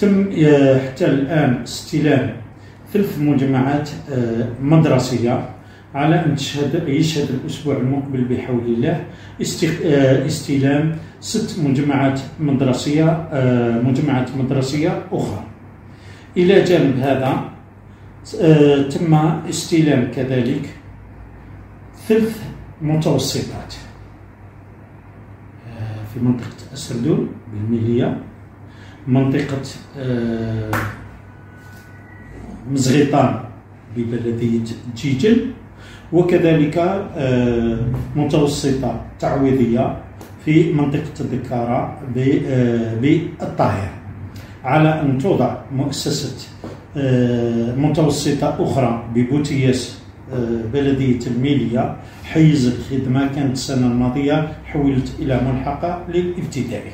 تم آه، حتى الآن استلام ثلاث مجمعات آه، مدرسية على أن تشهد يشهد الأسبوع المقبل بحول الله. آه، استلام ست مجمعات مدرسية مجمعات مدرسية أخرى. إلى جانب هذا تم استلام كذلك ثلث متوسطات. في منطقة أسردون بالميلية منطقة آه، مزغيطان ببلدية جيجل وكذلك آه، متوسطة تعويضية في منطقة الذكارى ب- آه، بالطاهرة على أن توضع مؤسسة متوسطة أخرى ببوتياس بلدية الميلية حيز الخدمة كانت السنة الماضية حولت إلى ملحقة للابتدائي